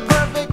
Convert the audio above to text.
perfect